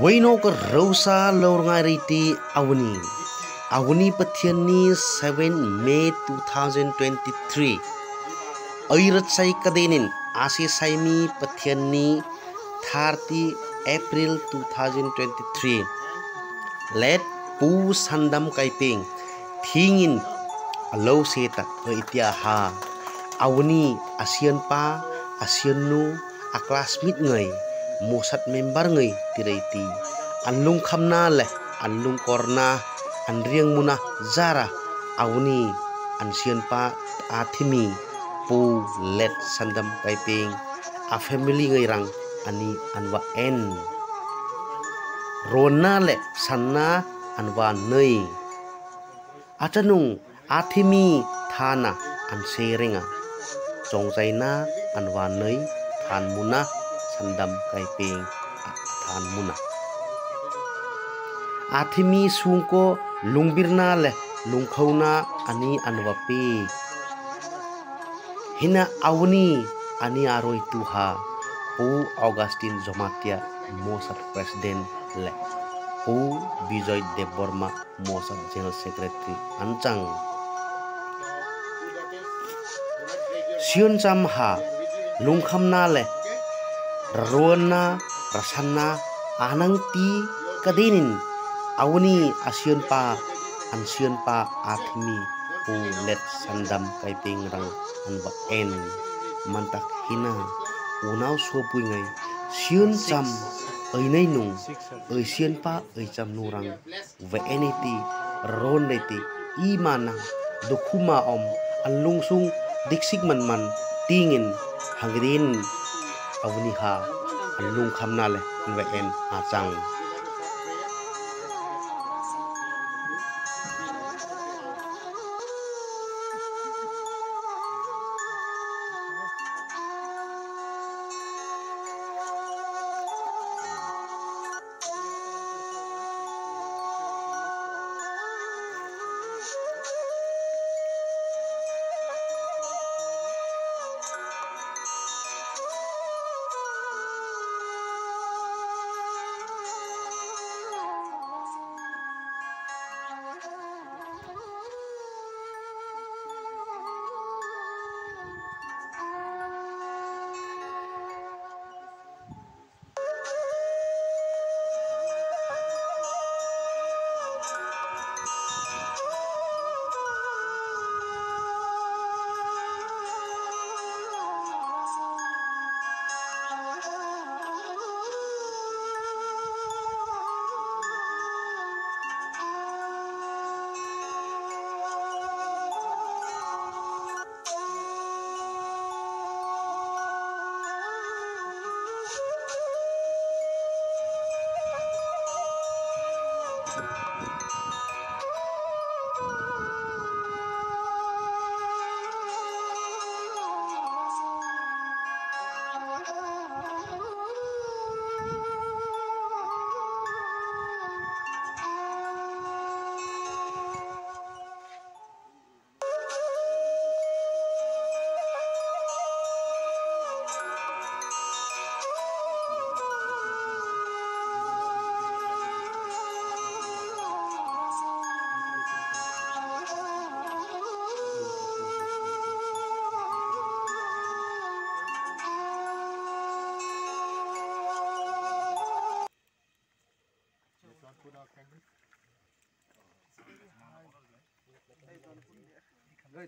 ವೈನೋಕ ರೌಸ ಲೌರಂಗಾರೈತಿ ಅವನಿ ಅವನಿ ಪಥ್ಯನಿ seven May two thousand twenty three ಐರತ್ ಸೈ ಕದೇನಿನ್ ಆಸೆ ಸೈಮಿ ಪಥ್ಯನಿ thirty April two thousand twenty three let ಪೂ ಸಂದಂ ಕೈಪೆಂಗ್ ಥಿಂಗಿನ್ ಅಲೌ ಸೇತ ಇತಿಹಾ ಅವನಿ ಅಸಿಯನ್ ಪಾ ಅಸಿಯನ್ನು ಅಕ್ಲಾಸ್ಮಿತ್ ngೈ mosat member ngai tirai ti anlung khamna le anlung korna anriang muna zara awni ansian pa athimi pu let sandam kaiping a family ngay rang ani anwa en rona le sanna anwa nei atanung athimi thana an seringa chongjaina anwa nei than muna sandam kai ping, than muna athimi sungko lungbirna le lungkhauna ani anwapi hina awni ani aroi tuha pu augustin jomatia mosat president le pu bijoy dev borma mosat general secretary anchang siun sam chamha lungkhamna le rona rasana anang ti kadinin awuni asion pa ansion pa atmi ulet let sandam kai ting rang anba en mantak hina unau sopui ngai sion sam ainai nung ausion pa aicham nurang veniti roneti imana dokuma om anlungsung, diksik man man tingin hangrin อาวนิฮาอันลุงคำนาเลยนไวเอ็นอาจัง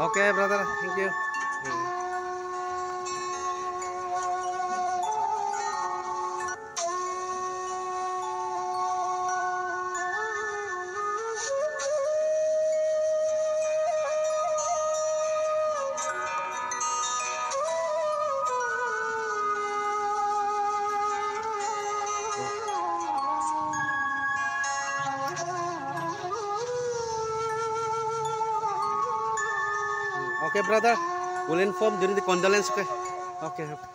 Okay, brother. Thank you. Okay, brother. We'll inform during the condolence. Okay.